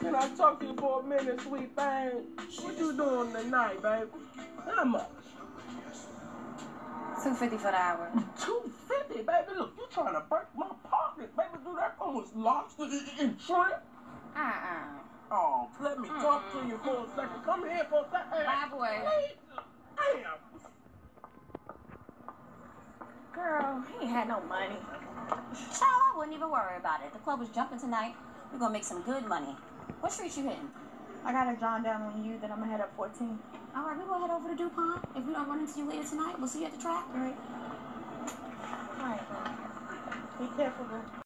Can I talk to you for a minute, sweet thing? What you doing tonight, baby? How much? Two fifty for the hour. Two fifty, baby. Look, you trying to break my pocket, baby. Do that almost lobster and shrimp. Uh-uh. Oh, let me talk to you for a second. Come here for a second. Bye, boy. Damn. Girl, he ain't had no money. Child, I wouldn't even worry about it. The club was jumping tonight. We're gonna make some good money. What street you hitting? I got a John down on you, then I'm gonna head up 14. All right, we gonna head over to DuPont. If we don't run into you later tonight, we'll see you at the track. All right. All right, bro. Be careful, bro.